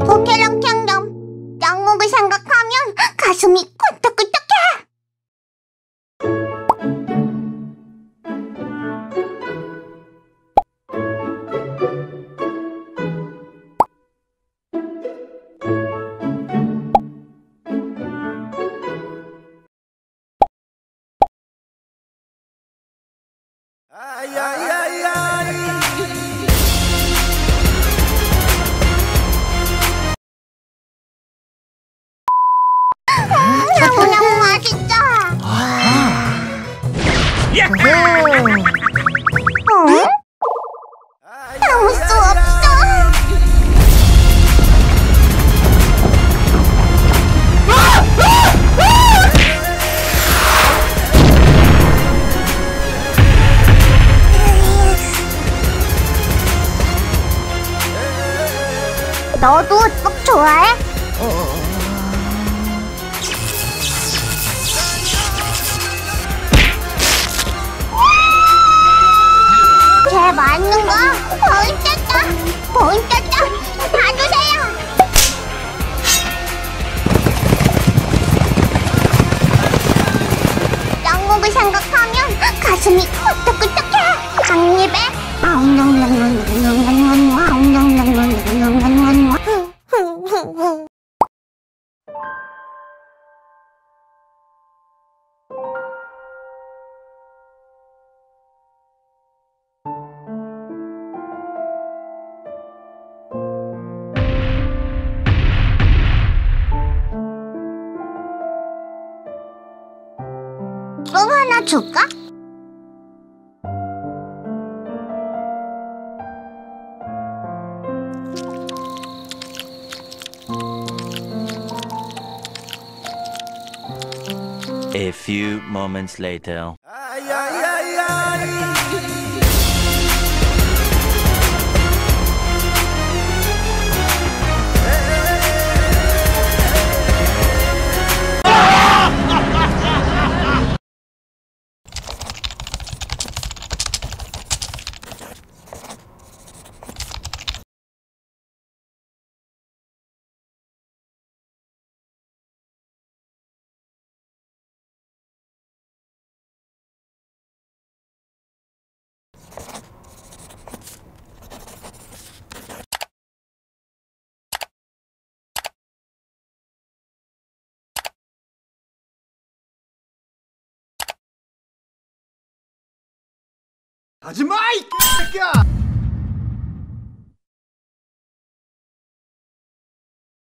포켓랑 킹덤 짱목을 생각하면 가슴이 꿀떡꿀떡해. 너무 어? 너도 떡 좋아해? 제 가슴이 꿀떡꿀떡해 한 입에 뽕 하나 줄까? A few moments later. Ay, ay, ay, 하지마 이 새끼야